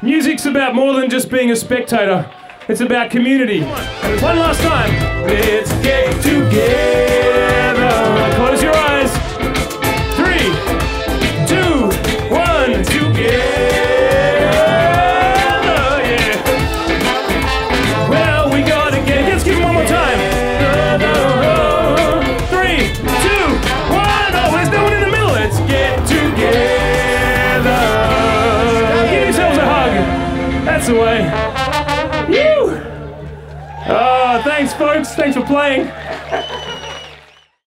Music's about more than just being a spectator. It's about community. One last time. Let's away. Ah, thanks, folks. Thanks for playing.